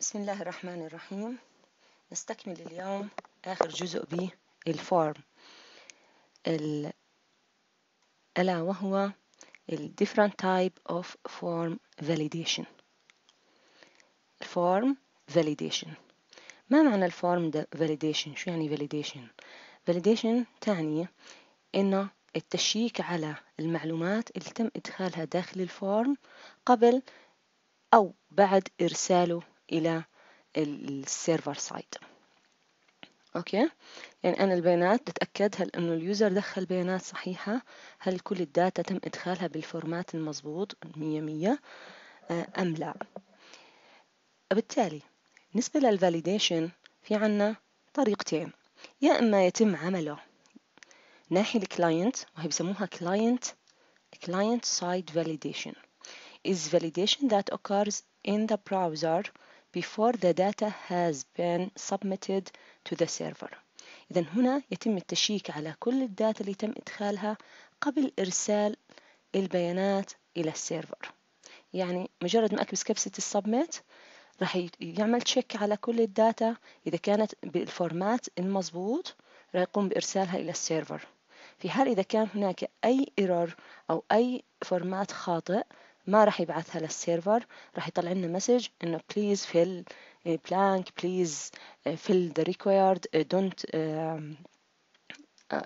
بسم الله الرحمن الرحيم. نستكمل اليوم آخر جزء بال form. ال- ألا وهو ال different type of form validation. form validation. ما معنى ال form validation شو يعني validation validation تعني إنه ال check على المعلومات اللي تم إدخالها داخل ال form قبل أو بعد إرساله إلى ال server side okay؟ يعني أنا البيانات تتأكد هل إنه ال user دخل بيانات صحيحة هل كل ال data تم إدخالها بال format المضبوط مية مية أم لا. بالتالي بالنسبة لل validation في عنا طريقتين. يا إما يتم عمله ناحية ال client وهي بسموها client client side validation. Is validation that occurs in the browser before the data has been submitted to the server. إذا هنا يتم ال check على كل ال data اللي تم إدخالها قبل إرسال البيانات إلى ال server. يعني مجرد ما أكبس كبسة ال submit راح يعمل check على كل ال data. إذا كانت بال format المضبوط راح يقوم بإرسالها إلى ال server. في حال إذا كان هناك أي error أو أي format خاطئ ما راح يبعثها لل server راح يطلع لنا message إنه please fill blank please fill the required don't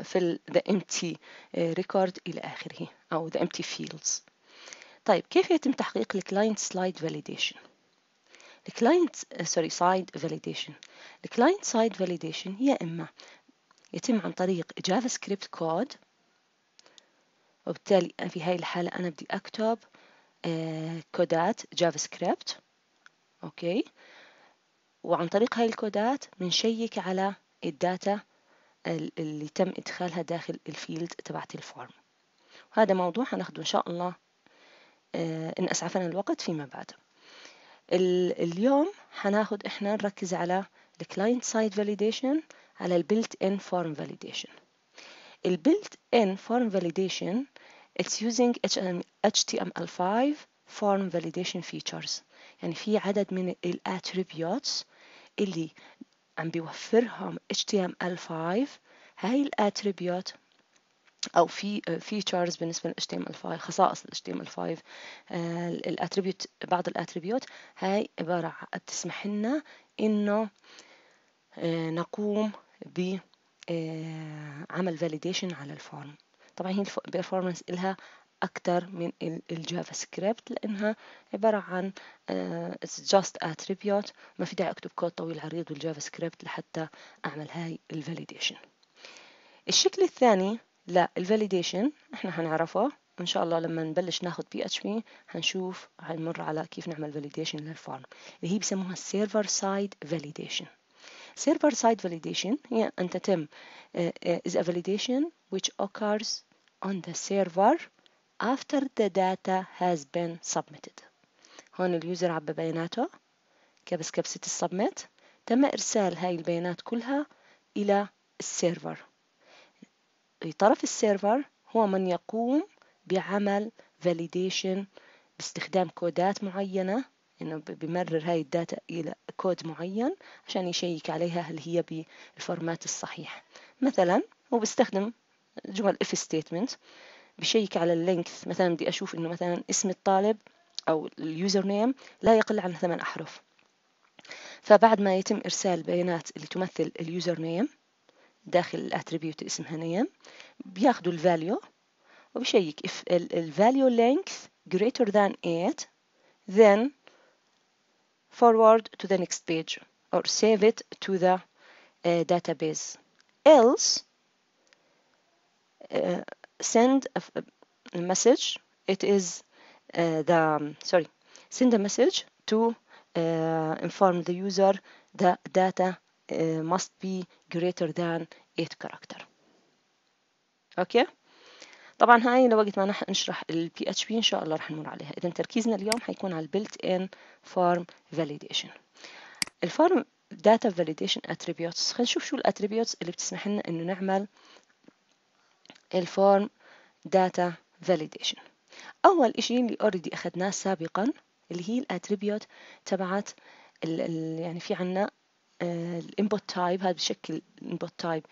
fill the empty record إلى آخره أو the empty fields. طيب كيف يتم تحقيق ال client slide validation ال client sorry side validation ال client side validation هي إما يتم عن طريق JavaScript code وبالتالي في هاي الحالة أنا بدي أكتب كودات JavaScript. okay. وعن طريق هاي الكودات بنشيك على ال data اللي تم إدخالها داخل ال field تبعت ال form. هذا موضوع هناخده إن شاء الله إن أسعفنا الوقت فيما بعد. اليوم هناخد إحنا نركز على ال client side validation على ال built in form validation ال built in form validation it's using HTML5 form validation features. يعني في عدد من ال attributes اللي عم بيوفرهم HTML5 هاي ال attribute أو في features بالنسبة ل HTML5 خصائص ال HTML5 ال attribute بعض ال attribute هاي عبارة تسمح لنا إنه نقوم ب عمل validation على ال form طبعا هي ال performance إلها أكتر من ال JavaScript لأنها عبارة عن uh, just attribute ما في داعي أكتب كود طويل عريض بال JavaScript لحتى أعمل هاي ال validation الشكل الثاني لا ال validation إحنا هنعرفه ان شاء الله لما نبلش ناخذ PHP هنشوف هنمر على كيف نعمل validation لل form اللي هي بسموها server side validation server side validation هي أن تتم uh, uh, is a validation which occurs on the server after the data has been submitted. هون ال user عبى بياناته كبس كبسة ال submit تم إرسال هاي البيانات كلها إلى ال server. طرف ال server هو من يقوم بعمل validation باستخدام كودات معينة إنه بمرر هاي ال data إلى كود معين عشان يشيك عليها هل هي بال format الصحيح. مثلا هو بيستخدم جمل if statement. بشيك على ال length مثلا بدي أشوف إنه مثلا اسم الطالب أو ال username لا يقل عن ثمان أحرف. فبعد ما يتم إرسال بيانات اللي تمثل ال username داخل ال attribute اسمها name بياخذوا ال value وبشيك. If ال value length greater than 8 then forward to the next page or save it to the uh, database. Else, uh, send a, a, message. It is uh, the um, sorry. Send a message to inform the user the data must be greater than 8 character. Okay. طبعا هاي لوقت ما نشرح ال PHP إن شاء الله رح نمر عليها إذا تركيزنا اليوم حيكون على built in form validation ال form data validation attributes خلينا نشوف شو ال attributes اللي بتسمح لنا إنه نعمل ال form data validation. أول إشي اللي already أخذناه سابقا اللي هي ال attribute تبعت ال ال يعني في عنا ال input type هذا بشكل ال input type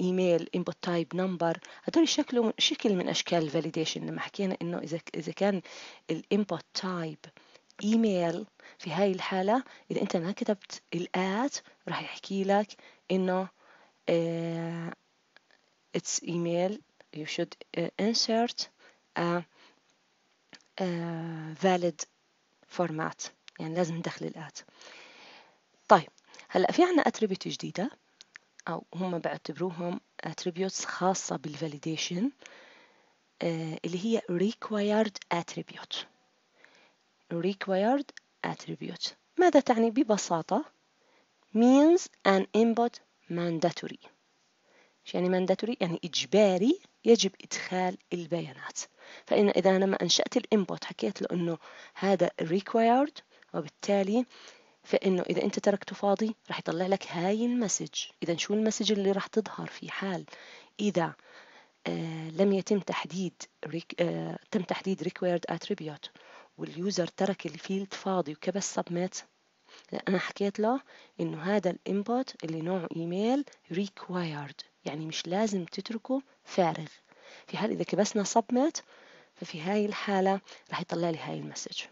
email input type number هدول شكله شكل من أشكال ال validation لما حكينا إنه إذا إذا كان ال input type email في هاي الحالة إذا أنت ما كتبت ال at راح يحكي لك إنه uh, it's email you should uh, insert a, a valid format يعني لازم ندخل ال at طيب هلا في عنا attribute جديدة أو هم بعتبروهم attributes خاصة بال validation آه اللي هي required attribute required attribute ماذا تعني ببساطة means an input mandatory يعني mandatory يعني إجباري يجب إدخال البيانات. فإن إذا لما أنشأت ال input حكيت له إنه هذا required وبالتالي فإنه إذا أنت تركته فاضي راح يطلع لك هاي ال message. إذا شو ال message اللي راح تظهر في حال إذا آه لم يتم تحديد آه تم تحديد required attribute وال user ترك ال field فاضي وكبس submit أنا حكيت له إنه هذا ال input اللي نوعه email required. يعني مش لازم تتركه فارغ. في حال إذا كبسنا submit ففي هاي الحالة راح يطلع لي هاي ال message.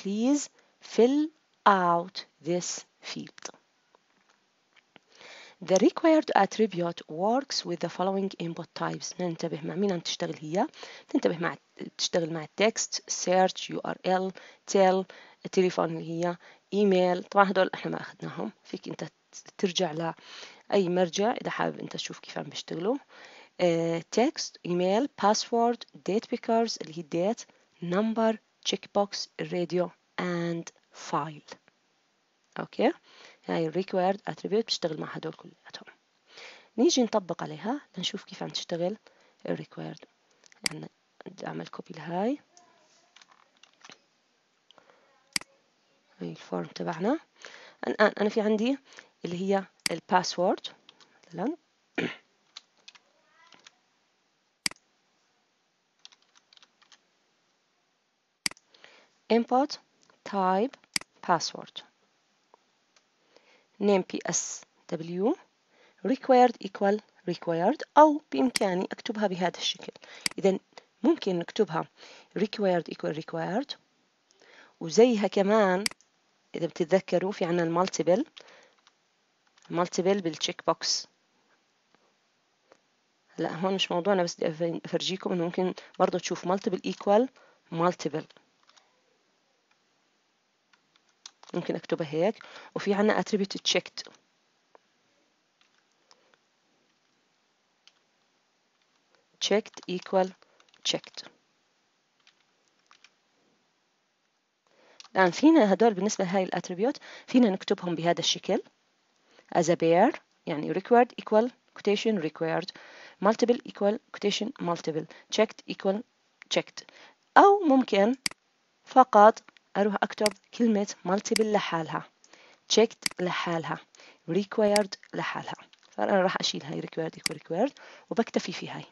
Please fill out this field. The required attribute works with the following input types. ننتبه مع مين عم تشتغل هي؟ تنتبه مع تشتغل مع text search URL tel التليفون اللي هي ايميل طبعا هدول إحنا ما أخذناهم. فيك أنت ترجع لاي مرجع إذا حابب أنت تشوف كيف عم بيشتغلوا. text email password date pickers اللي هي date number check box ال radio and file. Okay؟ هاي required attribute بتشتغل مع هدول كلياتهم. نيجي نطبق عليها لنشوف كيف عم تشتغل ال required. يعني بدي أعمل copy لهاي. هاي ال form تبعنا. الان أنا في عندي اللي هي ال password مثلا input type password name psw required equal required أو بإمكاني أكتبها بهذا الشكل. إذا ممكن نكتبها required equal required وزيها كمان إذا بتتذكروا في عنا ال multiple multiple بال checkbox لا هون مش موضوعنا بس بدي أفرجيكم إنه ممكن برضه تشوف مالتيبل equal multiple ممكن أكتبها هيك. وفي عنا attribute checked. checked equal checked. الآن فينا هدول بالنسبة لهاي الاتريبيوت فينا نكتبهم بهذا الشكل. As a pair يعني required equal quotation required multiple equal quotation multiple checked equal checked أو ممكن فقط أروح أكتب كلمة multiple لحالها checked لحالها required لحالها فأنا راح أشيل هاي required equal required وبكتفي في هاي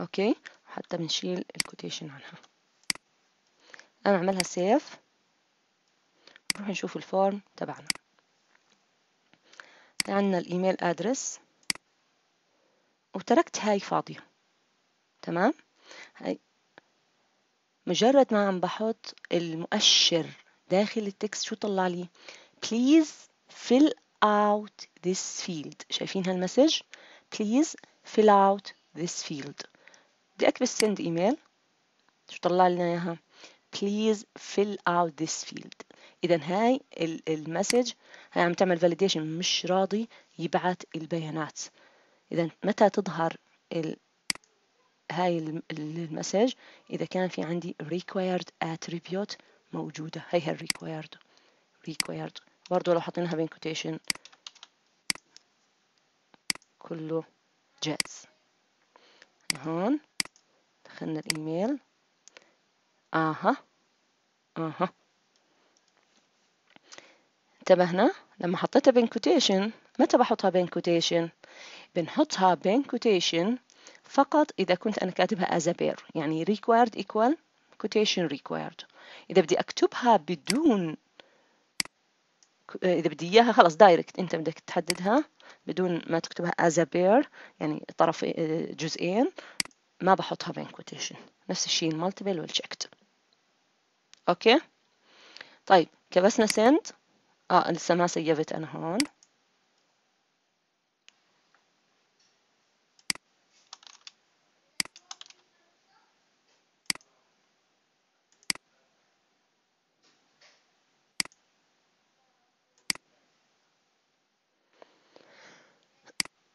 okay حتى بنشيل ال quotation عنها أنا أعملها save نروح نشوف ال form تبعنا عندنا ال email address. وتركت هاي فاضية. تمام؟ هاي مجرد ما عم بحط المؤشر داخل ال text شو طلع لي؟ Please fill out this field. شايفين هال message؟ Please fill out this field. بدي أكبس send email. شو طلع لنا إياها؟ Please fill out this field. إذا هاي ال message هاي عم تعمل validation مش راضي يبعث البيانات. إذا متى تظهر هاي المسج؟ إذا كان في عندي required attribute موجودة. هي هي required required. برضو لو حطيناها بين quotation كله جاهز. هون دخلنا الإيميل. آها آها. انتبهنا لما حطيتها بين quotation متى بحطها بين quotation بنحطها بين quotation فقط إذا كنت أنا كاتبها as a pair يعني required equal quotation required. إذا بدي أكتبها بدون إذا بدي إياها خلص دايركت أنت بدك تحددها بدون ما تكتبها as a pair يعني طرف جزئين ما بحطها بين quotation. نفس الشيء ال multiple وال checked. okay؟ طيب كبسنا send. آه لسه ما save ت أنا هون.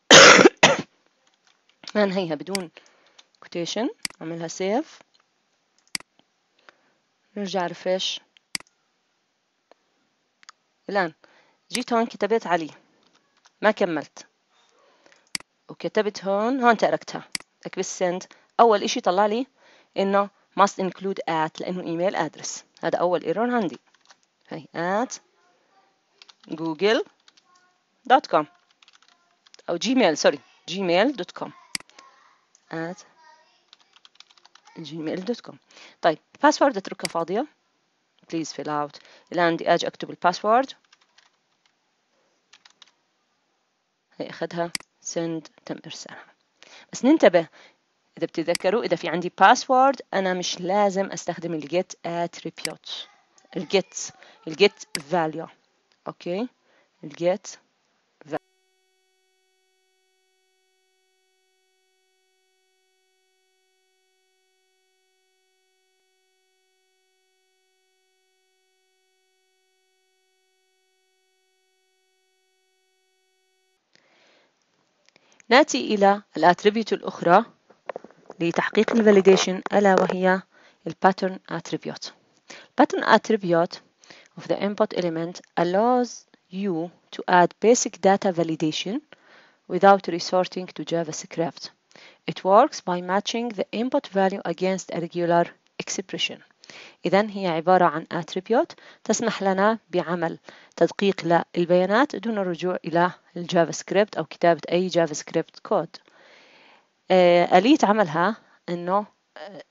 ما انهيها بدون quotation أعملها save نرجع refresh الآن. جيت هون كتبت علي. ما كملت. وكتبت هون هون تركتها. اكبس send. أول إشي طلع لي إنه must include at لأنه email address هذا أول error عندي. هي at google.com أو جيميل sorry gmail.com at gmail.com طيب ال password اتركها فاضية؟ Please fill out الآن بدي أجي أكتب ال password هي أخذها send تم إرسالها بس ننتبه إذا بتتذكروا إذا في عندي password أنا مش لازم أستخدم ال get attribute ال get ال get value. okay؟ ال get نأتي إلى ال attribute الأخرى لتحقيق ال validation ألا وهي الباترن attribute. Pattern attribute of the input element allows you to add basic data validation without resorting to JavaScript. It works by matching the input value against a regular expression. إذا هي عبارة عن attribute تسمح لنا بعمل تدقيق للبيانات دون الرجوع إلى الجافا سكريبت أو كتابة أي جافا سكريبت كود آلية عملها أنه آه،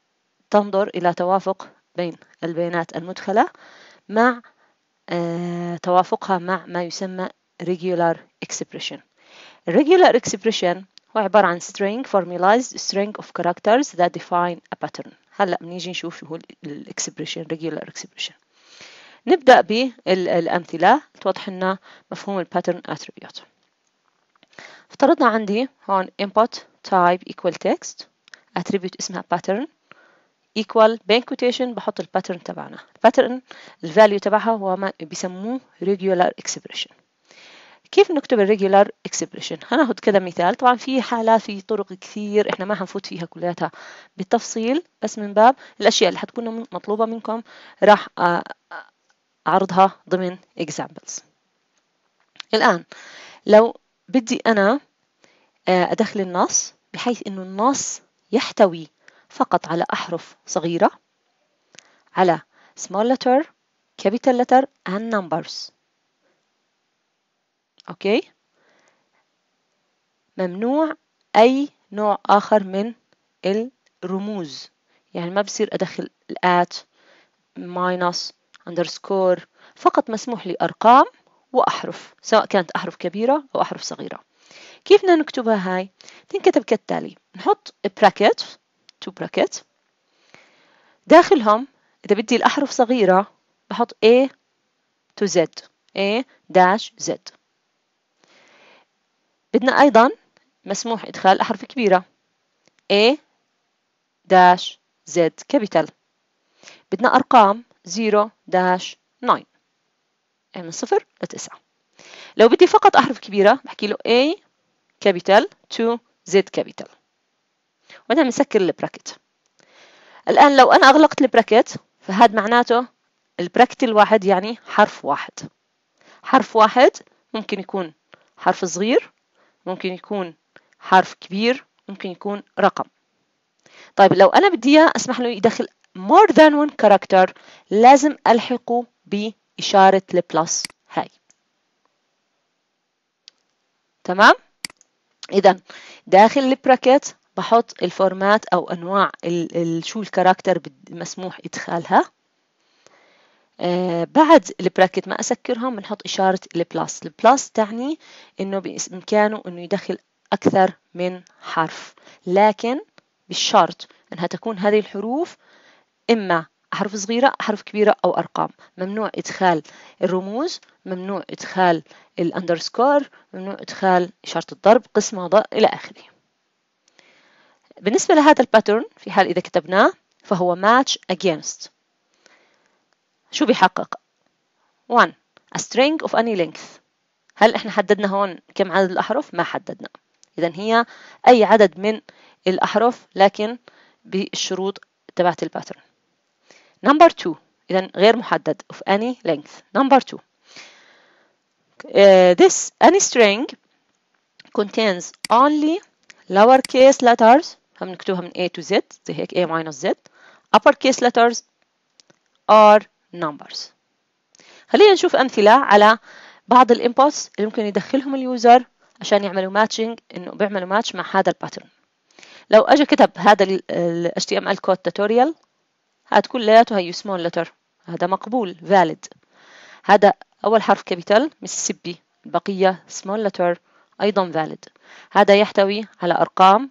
تنظر إلى توافق بين البيانات المدخلة مع آه، توافقها مع ما يسمى regular expression. regular expression هو عبارة عن string formalized string of characters that define a pattern. هلأ بنيجي نشوف شو هو ال expression regular expression. نبدأ بالأمثلة توضح لنا مفهوم ال pattern attribute. افترضنا عندي هون input type equal text attribute اسمها pattern equal بين quotation بحط ال pattern تبعنا ال pattern ال value تبعها هو ما بيسموه regular expression كيف نكتب ال regular expression هناخد كذا مثال. طبعا في حالات في طرق كثير إحنا ما حنفوت فيها كلياتها بالتفصيل بس من باب الأشياء اللي حتكون مطلوبة منكم راح أعرضها ضمن examples. الآن لو بدي أنا أدخل النص بحيث إنه النص يحتوي فقط على أحرف صغيرة على small letter capital letter and numbers. أوكي؟ ممنوع أي نوع آخر من الرموز. يعني ما بصير أدخل الآت minus underscore فقط مسموح لي أرقام وأحرف سواء كانت أحرف كبيرة أو أحرف صغيرة. كيف بدنا نكتبها هاي؟ تنكتب كالتالي. نحط bracket two bracket داخلهم إذا بدي الأحرف صغيرة بحط A to Z. A dash Z. بدنا أيضا مسموح إدخال أحرف كبيرة. A dash Z capital بدنا أرقام 0 dash 9 يعني من صفر لتسعة. لو بدي فقط أحرف كبيرة بحكي له A capital to Z capital وبعدين بنسكر ال bracket الآن لو أنا أغلقت ال bracket فهذا معناته ال bracket الواحد يعني حرف واحد. حرف واحد ممكن يكون حرف صغير ممكن يكون حرف كبير ممكن يكون رقم. طيب لو أنا بدي أسمح له يدخل more than one character لازم ألحقه بإشارة ال plus هاي. تمام؟ إذا داخل ال bracket بحط ال format أو أنواع شو ال character مسموح إدخالها. آه بعد ال bracket ما أسكرهم بنحط إشارة ال plus. ال plus تعني إنه بإمكانه إنه يدخل أكثر من حرف. لكن بالشرط أنها تكون هذه الحروف إما أحرف صغيرة أحرف كبيرة أو أرقام. ممنوع إدخال الرموز ممنوع إدخال ال underscore ممنوع إدخال إشارة الضرب قسم وضع إلى آخره. بالنسبة لهذا ال pattern في حال إذا كتبناه فهو match against. شو بيحقق 1 a string of any length هل إحنا حددنا هون كم عدد الأحرف؟ ما حددنا إذا هي أي عدد من الأحرف لكن بالشروط تبعت الباترن Number two إذا غير محدد of any length. Number two uh, this any string contains only lowercase letters هم نكتبها من A to Z زي هيك A minus Z uppercase letters or numbers. خلينا نشوف أمثلة على بعض ال inputs اللي ممكن يدخلهم ال user عشان يعملوا matching إنه بيعملوا ماتش مع هذا ال pattern. لو أجى كتب هذا ال HTML code tutorial هاد كلياته هي small letter هذا مقبول valid. هذا أول حرف capital ميسيسيبي البقية small letter أيضا valid. هذا يحتوي على أرقام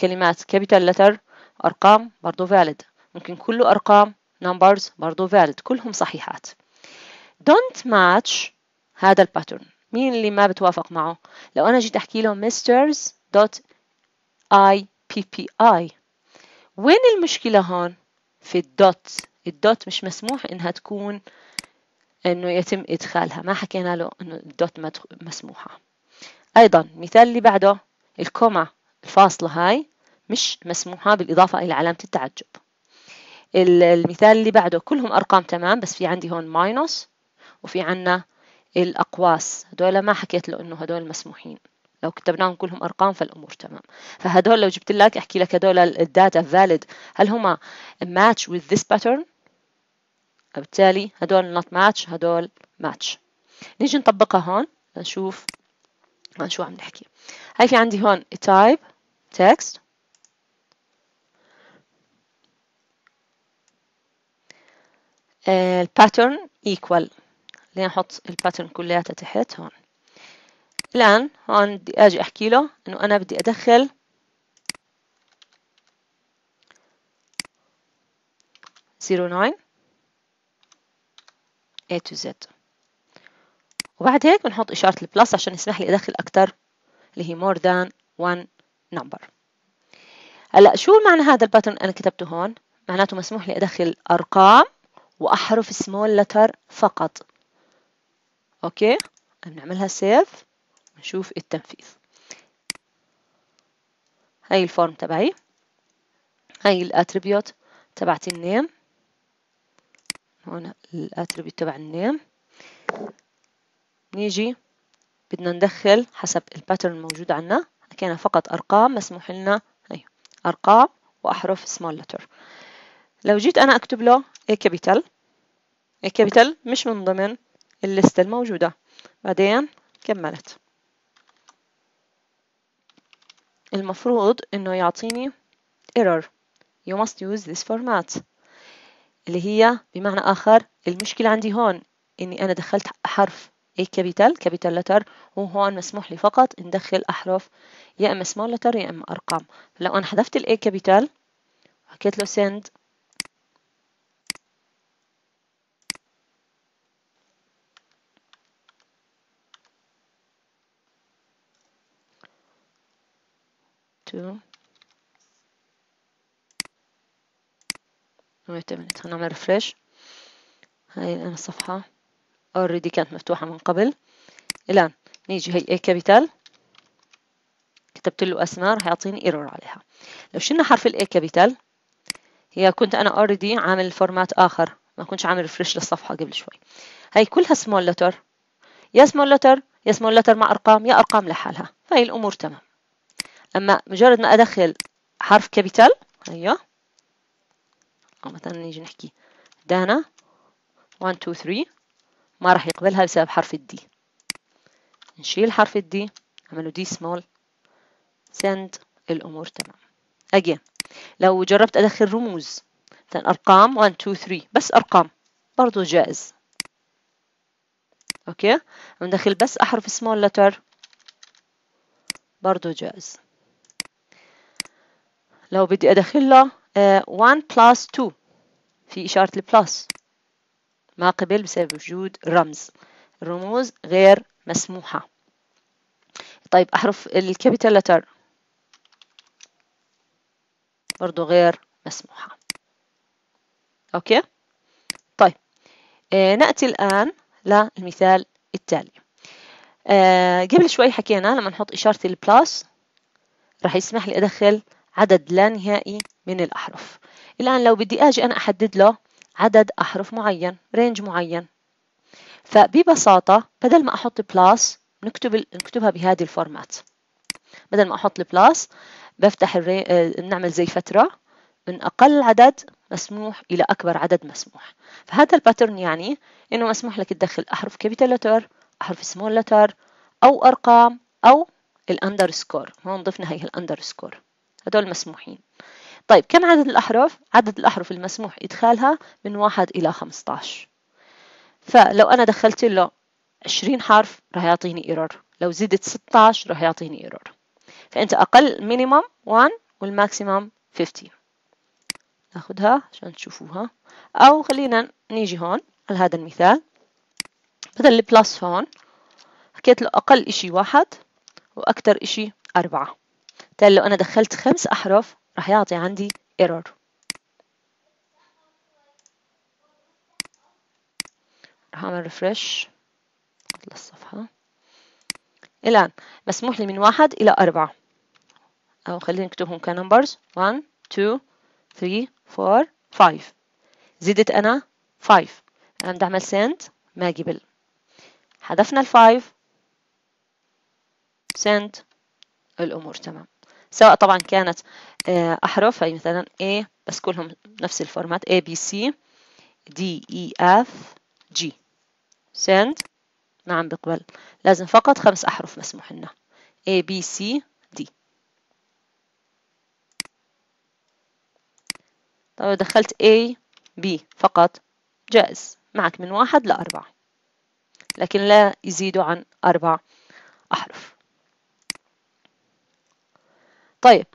كلمات capital letter أرقام برضو valid. ممكن كله أرقام numbers برضو valid كلهم صحيحات. don't match هذا ال pattern مين اللي ما بتوافق معه؟ لو أنا جيت أحكي له misters dot IPPI وين المشكلة هون؟ في ال dot ال dot مش مسموح إنها تكون إنه يتم إدخالها. ما حكينا له إنه ال dot مسموحة. أيضا المثال اللي بعده الكوما الفاصلة هاي مش مسموحة بالإضافة إلى علامة التعجب. المثال اللي بعده كلهم أرقام تمام بس في عندي هون minus وفي عنا الأقواس. هدول ما حكيت له إنه هدول مسموحين. لو كتبناهم كلهم أرقام فالأمور تمام. فهدول لو جبت لك أحكي لك هدول ال data valid هل هما match with this pattern بالتالي هدول not match هدول match. نيجي نطبقها هون نشوف عن شو عم نحكي. هاي في عندي هون type text. ال pattern equal. خلينا نحط الباترن كلياتها تحت هون؟ الآن هون بدي أجي أحكي له إنه أنا بدي أدخل zero nine A to Z. وبعد هيك بنحط إشارة ال plus عشان يسمح لي أدخل أكثر اللي هي more than one number. هلأ شو معنى هذا ال pattern أنا كتبته هون؟ معناته مسموح لي أدخل أرقام وأحرف small letter فقط. okay؟ بنعملها save نشوف التنفيذ. هاي ال form تبعي. هاي ال attribute تبعت ال name. هون ال attribute تبع ال name. نيجي بدنا ندخل حسب ال pattern الموجود عنا. حكينا فقط أرقام مسموح لنا هي أرقام وأحرف small letter لو جيت أنا أكتب له A capital A capital مش من ضمن ال list الموجودة. بعدين كملت. المفروض إنه يعطيني error. You must use this format. اللي هي بمعنى آخر المشكلة عندي هون. إني أنا دخلت حرف A capital capital letter وهون مسموح لي فقط ندخل أحرف يا إما small letter يا إما أرقام. فلو أنا حذفت ال A capital حكيت له send to wait a minute هنعمل refresh هاي الصفحة already كانت مفتوحة من قبل. الآن نيجي هي A capital. كتبت له أسماء راح يعطيني error عليها. لو شلنا حرف ال A capital هي كنت أنا already عامل format آخر. ما كنتش عامل refresh للصفحة قبل شوي. هاي كلها small letter. يا small letter يا small letter مع أرقام يا أرقام لحالها. فهي الأمور تمام. أما مجرد ما أدخل حرف capital أيوه. أو مثلا نيجي نحكي دانا 1 2 3 ما راح يقبلها بسبب حرف ال D. نشيل حرف ال D نعمله D small send الأمور تمام. again لو جربت أدخل رموز مثلا أرقام 1 2 3 بس أرقام برضو جائز. okay؟ ندخل بس أحرف small letter برضو جائز. لو بدي أدخل له 1 plus 2 في إشارة ال plus ما قبل بسبب وجود رمز. الرموز غير مسموحة. طيب أحرف ال capital letter برضو غير مسموحة. okay؟ طيب آه نأتي الآن للمثال التالي. آه قبل شوي حكينا لما نحط إشارة ال plus راح يسمح لي أدخل عدد لا نهائي من الأحرف. الآن لو بدي أجي أنا أحدد له عدد أحرف معين range معين. فببساطة بدل ما أحط plus نكتب نكتبها بهذه ال format. بدل ما أحط ال plus بفتح نعمل زي فترة. من أقل عدد مسموح إلى أكبر عدد مسموح. فهذا ال pattern يعني إنه مسموح لك تدخل أحرف capital letter أحرف small letter أو أرقام أو ال underscore هون ضفنا هي ال underscore هدول مسموحين. طيب كم عدد الأحرف؟ عدد الأحرف المسموح إدخالها من واحد إلى 15 فلو أنا دخلت له 20 حرف راح يعطيني error. لو زدت 16 راح يعطيني error. فأنت أقل minimum 1 وال maximum 15 ناخدها عشان تشوفوها. أو خلينا نيجي هون على هذا المثال. بدل ال plus هون حكيت له أقل إشي واحد وأكثر إشي أربعة. بالتالي لو أنا دخلت خمس أحرف راح يعطي عندي error راح أعمل refresh للصفحة الآن مسموح لي من واحد إلى أربعة. أو خلينا نكتبهم ك numbers 1 2 3 4 5 زدت أنا 5 أنا بدي أعمل send ما قبل. حذفنا ال five send الأمور تمام. سواء طبعا كانت آه، أحرف هي مثلا A بس كلهم نفس الفورمات A B C D E F G. send ما عم بقبل. لازم فقط خمس أحرف مسموح لنا A B C D. طيب دخلت A B فقط. جائز. معك من واحد لأربعة. لكن لا يزيدوا عن أربع أحرف. طيب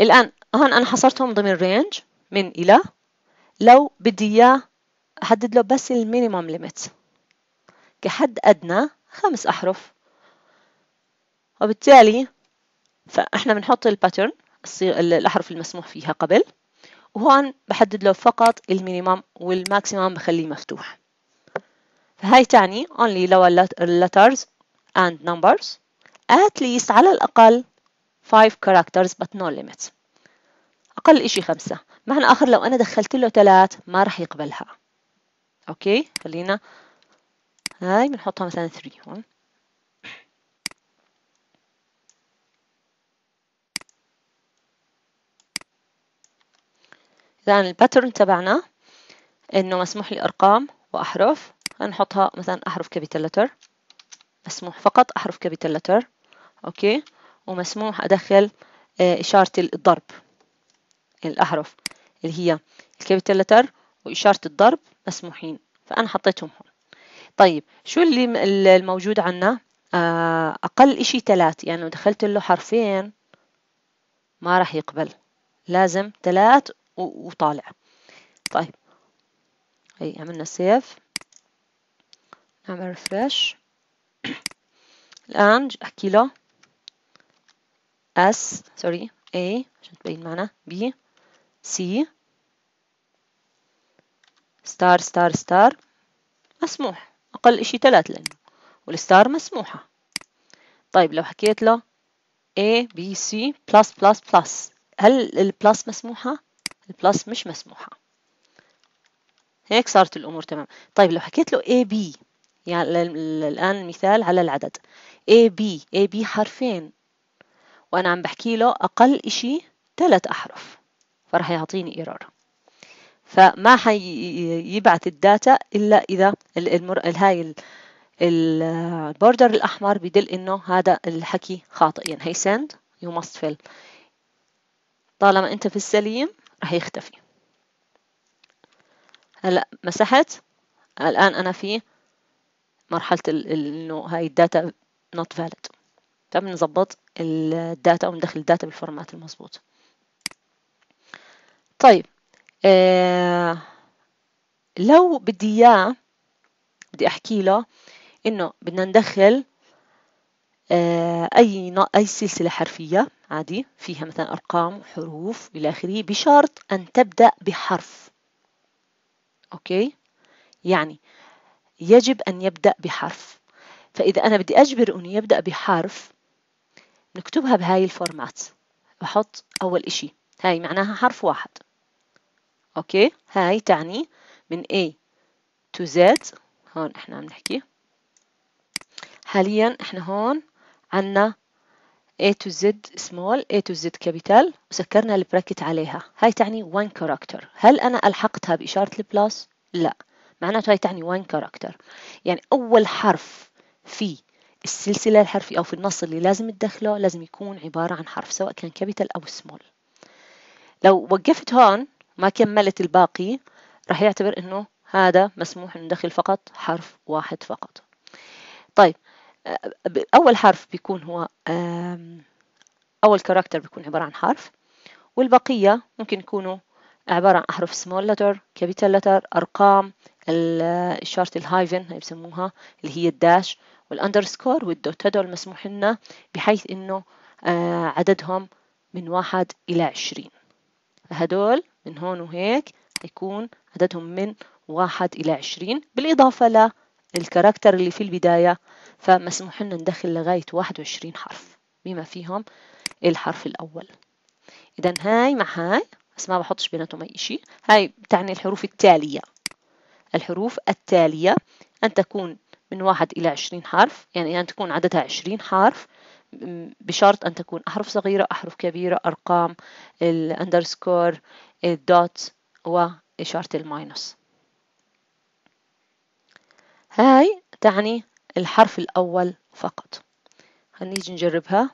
الآن هون أنا حصرتهم ضمن range من إلى. لو بدي إياه أحدد له بس ال minimum limit كحد أدنى خمس أحرف. وبالتالي فإحنا بنحط ال pattern الأحرف المسموح فيها قبل. وهون بحدد له فقط ال minimum وال maximum بخليه مفتوح. فهاي تعني only lower letters and numbers. at least على الأقل 5 characters but no limit أقل إشي خمسة. معنى آخر لو أنا دخلت له ثلاث ما راح يقبلها. أوكي؟ خلينا هاي بنحطها مثلا 3 هون. إذا ال pattern تبعنا إنه مسموح لي أرقام وأحرف. هنحطها مثلا أحرف capital letter مسموح فقط أحرف capital letter أوكي؟ ومسموح أدخل آه، إشارة الضرب الأحرف اللي هي ال capital letter وإشارة الضرب مسموحين فأنا حطيتهم هون. طيب شو اللي الموجود عنا؟ آه، أقل إشي ثلاث يعني لو دخلت له حرفين ما راح يقبل لازم ثلاث وطالع. طيب هي عملنا save. نعمل refresh الآن أحكي له S sorry A عشان تبين معنا؟ B C star star star مسموح. أقل إشي ثلاث لأنه وال star مسموحة. طيب لو حكيت له A B C plus plus plus هل ال plus مسموحة؟ ال plus مش مسموحة. هيك صارت الأمور تمام. طيب لو حكيت له A B يعني الآن المثال على العدد. A B A B حرفين. وأنا عم بحكي له أقل إشي ثلاث أحرف فراح يعطيني error فما حيبعث ال data إلا إذا المر... هاي ال border الأحمر بدل إنه هذا الحكي خاطئ يعني هي send you must fill. طالما أنت في السليم راح يختفي. هلأ مسحت؟ الآن أنا في مرحلة إنه هاي ال data not valid. فبنظبط ال data وندخل ال data بال format المضبوط طيب آه لو بدي إياه بدي أحكي له إنه بدنا ندخل آه أي أي سلسلة حرفية عادي فيها مثلا أرقام وحروف إلى آخره بشرط أن تبدأ بحرف. okay؟ يعني يجب أن يبدأ بحرف. فإذا أنا بدي أجبر أنه يبدأ بحرف نكتبها بهاي ال format. بحط أول إشي. هاي معناها حرف واحد. okay؟ هاي تعني من A to Z. هون إحنا عم نحكي. حاليا إحنا هون عنا A to Z small A to Z capital. وسكرنا ال bracket عليها. هاي تعني one character. هل أنا ألحقتها بإشارة ال plus؟ لا. معناته هاي تعني one character. يعني أول حرف في السلسلة الحرفية أو في النص اللي لازم تدخله لازم يكون عبارة عن حرف سواء كان capital أو سمول لو وقفت هون ما كملت الباقي راح يعتبر إنه هذا مسموح إنه ندخل فقط حرف واحد فقط. طيب أول حرف بيكون هو أول character بيكون عبارة عن حرف والبقية ممكن يكونوا عبارة عن أحرف small letter capital letter أرقام إشارة ال hyphen بسموها اللي هي ال dash وال underscore وال dot هدول مسموح لنا بحيث إنه آه، عددهم من واحد إلى عشرين. هدول من هون وهيك يكون عددهم من واحد إلى عشرين بالإضافة للكاركتر اللي في البداية فمسموح لنا ندخل لغاية واحد وعشرين حرف بما فيهم الحرف الأول. إذا هاي مع هاي بس ما بحطش بيناتهم أي شيء هاي تعني الحروف التالية. الحروف التالية أن تكون من واحد إلى عشرين حرف يعني أن تكون عددها عشرين حرف بشرط أن تكون أحرف صغيرة أحرف كبيرة أرقام الأندرسكور الدوت وإشارة الماينس هاي تعني الحرف الأول فقط. هنيجي نجربها.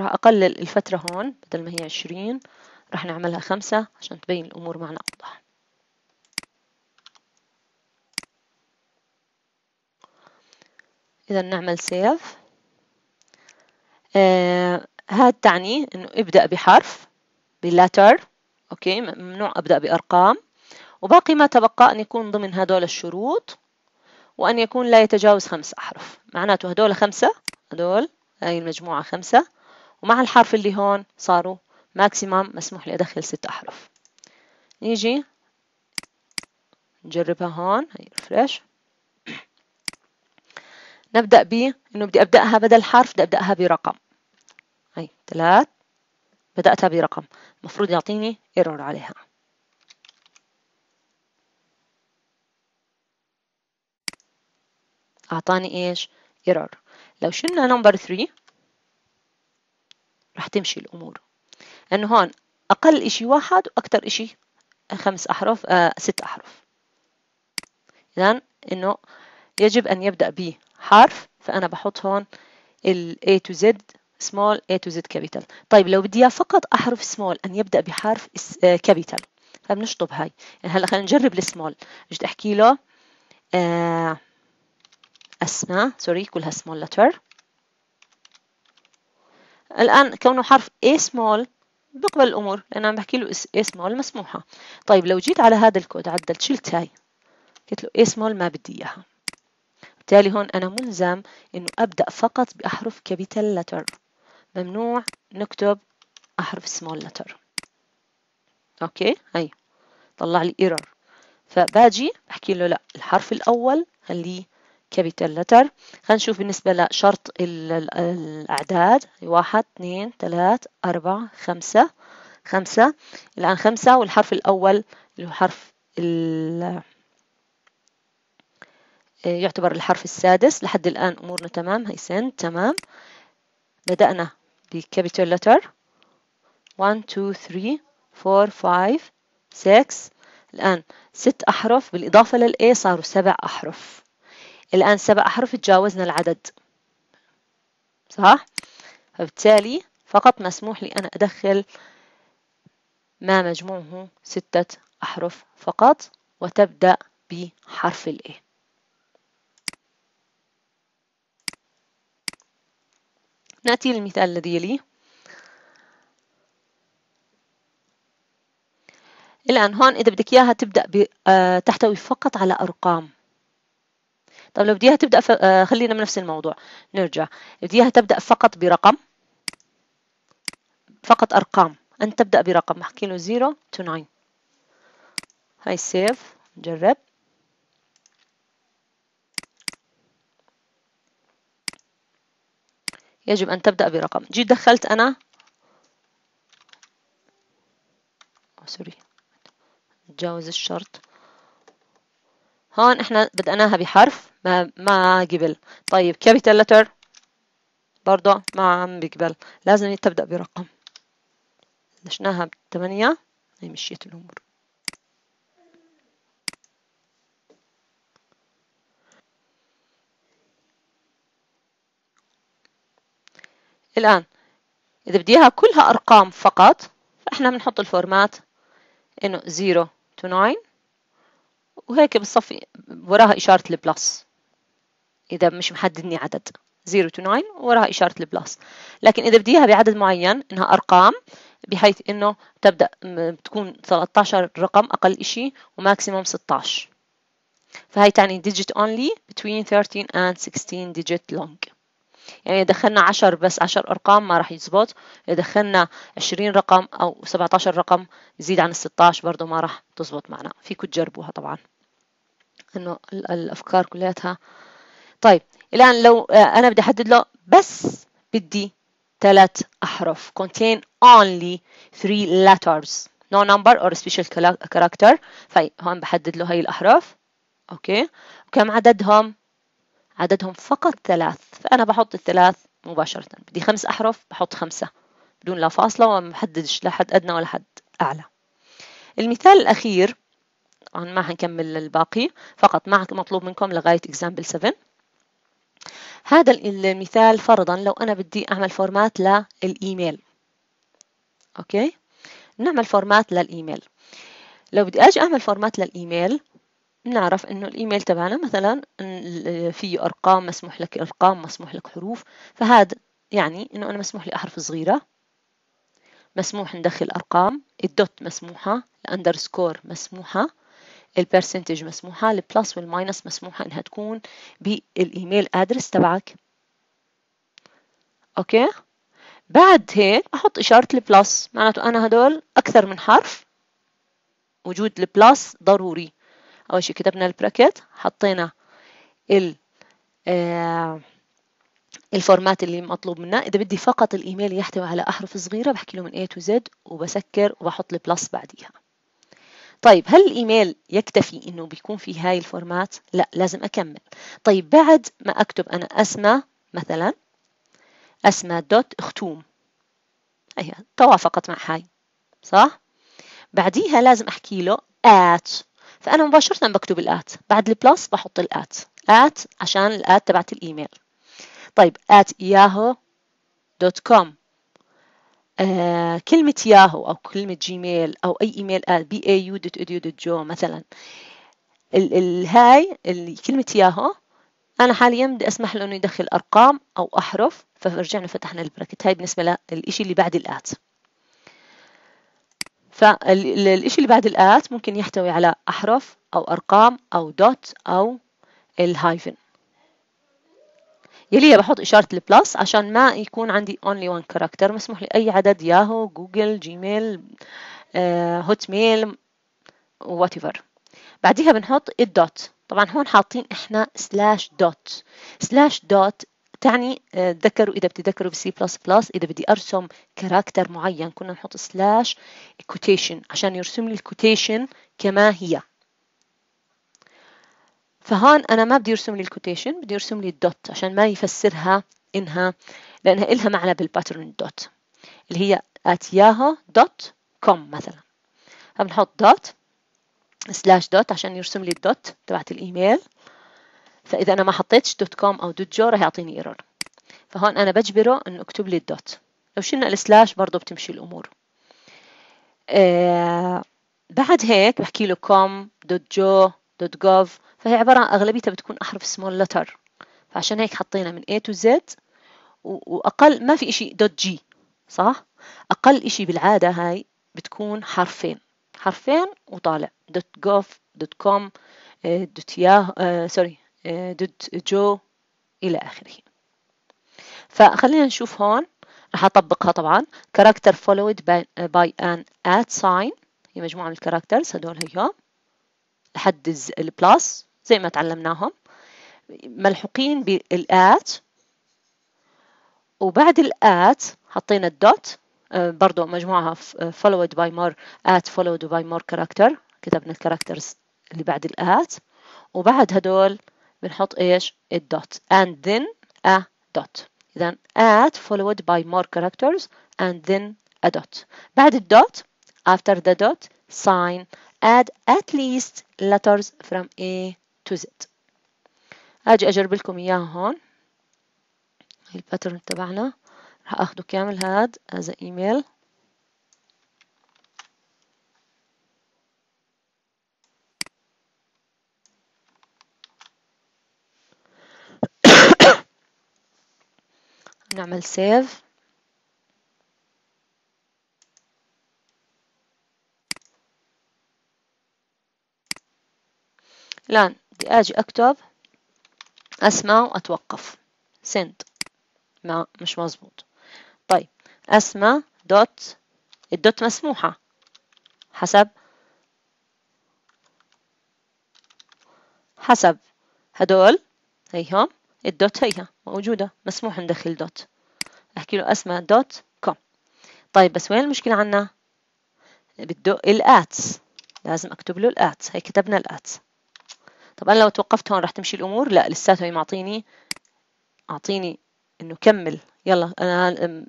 راح أقلل الفترة هون بدل ما هي عشرين راح نعملها خمسة عشان تبين الأمور معنا أوضح. إذا نعمل save آه هذا تعني إنه ابدأ بحرف ب letter okay ممنوع أبدأ بأرقام. وباقي ما تبقى أن يكون ضمن هدول الشروط وأن يكون لا يتجاوز خمس أحرف. معناته هدول خمسة هدول هاي المجموعة خمسة ومع الحرف اللي هون صاروا maximum مسموح لي أدخل ست أحرف. نيجي نجربها هون هي refresh نبدأ ب إنه بدي أبدأها بدل حرف بدي أبدأها برقم. هي ثلاث بدأتها برقم. المفروض يعطيني error عليها. أعطاني إيش؟ error لو شلنا number 3 راح تمشي الأمور. لأنه هون أقل إشي واحد وأكثر إشي خمس أحرف آه ست أحرف. إذا إنه يجب أن يبدأ بحرف فأنا بحط هون ال A to Z small A to Z capital. طيب لو بدي فقط أحرف small أن يبدأ بحرف capital. فبنشطب هاي. يعني هلأ خلينا نجرب السمول جيت أحكي له آه أسماء sorry كلها small letter. الآن كونه حرف A small بقبل الأمور لأن أنا بحكي له A small مسموحة. طيب لو جيت على هذا الكود عدلت شلت هاي قلت له A small ما بدي إياها. بالتالي هون أنا ملزم إنه أبدأ فقط بأحرف capital letter. ممنوع نكتب أحرف small letter. أوكي؟ هاي طلع لي error. فباجي بحكي له لا الحرف الأول خليه capital letter خلينا بالنسبة لشرط الأعداد. واحد اثنين ثلاث أربعة خمسة. خمسة. الآن خمسة والحرف الأول اللي هو حرف يعتبر الحرف السادس. لحد الآن أمورنا تمام. هي سن تمام. بدأنا بكابيتال لتر 1 2 3 4 5 6 الآن ست أحرف. بالإضافة للA صاروا سبع أحرف. الآن سبع أحرف تجاوزنا العدد. صح؟ فبالتالي فقط مسموح لي أنا أدخل ما مجموعه ستة أحرف فقط وتبدأ بحرف ال A. نأتي للمثال الذي يليه الآن هون إذا بدك إياها تبدأ آه، تحتوي فقط على أرقام. طب لو بديها تبدأ ف... آه، خلينا بنفس الموضوع. نرجع. بديها تبدأ فقط برقم. فقط أرقام. أن تبدأ برقم. أحكي له 0 to 9 هاي سيف نجرب يجب أن تبدأ برقم. جيت دخلت أنا. sorry نتجاوز الشرط. هون إحنا بدأناها بحرف. ما ما قبل. طيب capital letter برضه ما عم بيقبل. لازم تبدأ برقم. بدشناها بثمانية. هي مشيت الأمور. الآن إذا بدي إياها كلها أرقام فقط فإحنا بنحط ال format إنه 0 to 9 وهيك بالصفي وراها إشارة ال plus. إذا مش محددني عدد. 0 to 9 وراها إشارة ال plus لكن إذا بدي إياها بعدد معين إنها أرقام بحيث إنه تبدأ بتكون 13 رقم أقل إشي و maximum 16 فهي تعني digit only between 13 and 16 digit long. يعني دخلنا 10 بس 10 أرقام ما راح يزبط. دخلنا 20 رقم أو 17 رقم يزيد عن ال 16 برضه ما راح تزبط معنا. فيكم تجربوها طبعا. إنه الأفكار كلياتها طيب الآن لو آه، أنا بدي أحدد له بس بدي ثلاث أحرف. contain only three letters. No number or special character. فهون بحدد له هاي الأحرف. أوكي. وكم عددهم؟ عددهم فقط ثلاث. فأنا بحط الثلاث مباشرة. بدي خمس أحرف بحط خمسة. بدون لا فاصلة وما بحددش لا حد أدنى ولا حد أعلى. المثال الأخير طبعا ما حنكمل الباقي. فقط ما مطلوب منكم لغاية example 7 هذا المثال فرضا لو أنا بدي أعمل format للإيميل. أوكي؟ نعمل format للإيميل. لو بدي أجي أعمل format للإيميل نعرف إنه الإيميل تبعنا مثلا فيه أرقام مسموح لك أرقام مسموح لك حروف. فهذا يعني إنه أنا مسموح لي أحرف صغيرة. مسموح ندخل أرقام. ال dot مسموحة ال underscore مسموحة. ال percentage مسموحة ال plus وال minus مسموحة إنها تكون بال email address تبعك. أوكي؟ بعد هيك أحط إشارة ال plus معناته أنا هدول أكثر من حرف وجود ال plus ضروري. أول شيء كتبنا ال bracket حطينا ال آه ال format اللي مطلوب منا. إذا بدي فقط الإيميل يحتوي على أحرف صغيرة بحكي له من A to Z وبسكر وبحط ال plus بعديها. طيب هل الإيميل يكتفي إنه بيكون في هاي ال format؟ لا لازم أكمل. طيب بعد ما أكتب أنا أسمى مثلا أسمى dot اختوم. هي توافقت مع هاي صح؟ بعديها لازم أحكي له at. فأنا مباشرة بكتب الآت. بعد البلس بحط الآت. آت عشان الآت تبعت الإيميل. طيب at ياهو dot com آه كلمة ياهو أو كلمة جيميل أو أي إيميل edu dot jo مثلا. ال ال هاي كلمة ياهو أنا حاليا بدي أسمح له إنه يدخل أرقام أو أحرف فرجعنا فتحنا ال bracket. هاي بالنسبة للإشي اللي بعد ال at. فالشيء اللي بعد ال at ممكن يحتوي على أحرف أو أرقام أو dot أو ال hyphen. يليها بحط إشارة ال plus عشان ما يكون عندي only one character. مسموح لي أي عدد ياهو جوجل جيميل هوت ميل whatever. بعديها بنحط ال dot طبعا هون حاطين إحنا slash dot slash dot تعني آه، تذكروا إذا بتذكروا ب C plus plus إذا بدي أرسم character معين. كنا نحط slash quotation عشان يرسم لي ال quotation كما هي. فهون أنا ما بدي يرسم لي ال quotation بدي يرسم لي ال dot عشان ما يفسرها إنها لأنها إلها معنى بال pattern ال dot اللي هي اتياها dot com مثلا. فبنحط dot slash dot عشان يرسم لي ال dot تبعت الإيميل فإذا أنا ما حطيتش dot com أو dot jo راح يعطيني error فهون أنا بجبره إنه أكتب لي ال dot لو شلنا ال slash برضه بتمشي الأمور. آه بعد هيك بحكي له com dot jo dot gov فهي عبارة عن أغلبيتها بتكون أحرف small letter. فعشان هيك حطينا من A to Z وأقل ما في إشي dot جي صح؟ أقل إشي بالعادة هاي بتكون حرفين. حرفين وطالع. dot gov dot com dot ياه sorry dot jo إلى آخره. فخلينا نشوف هون. راح أطبقها طبعا. character followed by, by an at sign. هي مجموعة من ال characters هدول هيهم لحد ال plus زي ما تعلمناهم ملحوقين بال at وبعد ال at حطينا ال dot آه، برضو مجموعة آه، followed by more at followed by more character كتبنا ال characters اللي بعد ال at وبعد هدول بنحط إيش ال dot and then a dot إذا at followed by more characters and then a dot بعد ال dot after the dot sign add at least letters from A to Z. أجي أجرب لكم إياها هون. ال pattern تبعنا. راح أخده كامل هاد از ايميل نعمل سيف الآن بدي أجي أكتب أسمع وأتوقف. Send. ما مش مزبوط طيب. أسمى دوت. الدوت مسموحة. حسب. حسب. هدول. هيهم. ال dot هيها. موجودة. مسموح ندخل dot. أحكي له اسمى dot com. طيب بس وين المشكلة عنا؟ بده ال at. لازم أكتب له ال at. هي كتبنا ال at. طب أنا لو توقفت هون رح تمشي الأمور؟ لا لساته معطيني أعطيني إنه كمل. يلا أنا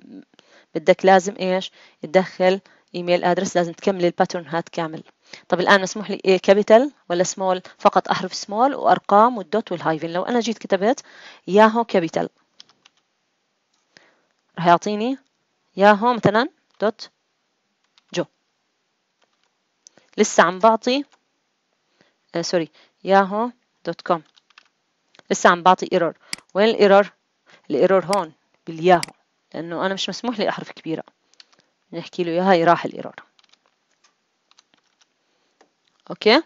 بدك لازم إيش؟ تدخل email address لازم تكمل ال pattern هات كامل. طب الآن مسموح لي capital ولا small فقط أحرف سمول وأرقام وال dot وال hyphen لو أنا جيت كتبت Yahoo capital راح يعطيني ياهو مثلا dot jo لسه عم بعطي آه sorry Yahoo dot com. لسه عم بعطي error وين ال error ال error هون بالياهو. لأنه أنا مش مسموح لي احرف كبيرة. نحكي له إياها راح ال error okay؟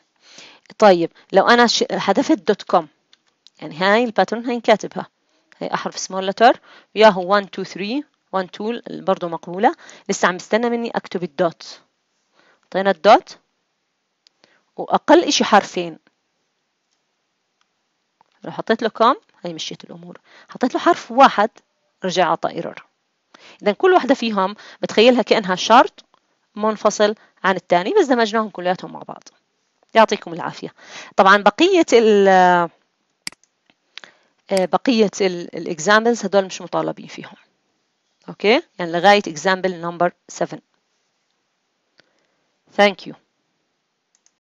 طيب لو أنا حذفت dot com. يعني هاي ال pattern هاي كاتبها. هاي أحرف small letter Yahoo 1 2 3 1 2 برضه مقبولة. لسه عم بستنى مني أكتب ال dot أعطينا ال dot وأقل إشي حرفين. لو حطيت له com هي مشيت الأمور. حطيت له حرف واحد رجع عطى error اذا كل واحدة فيهم بتخيلها كأنها شرط منفصل عن الثاني بس دمجناهم كلياتهم مع بعض. يعطيكم العافية. طبعا بقية ال آه، بقية ال examples هدول مش مطالبين فيهم. okay؟ يعني لغاية example number 7 thank you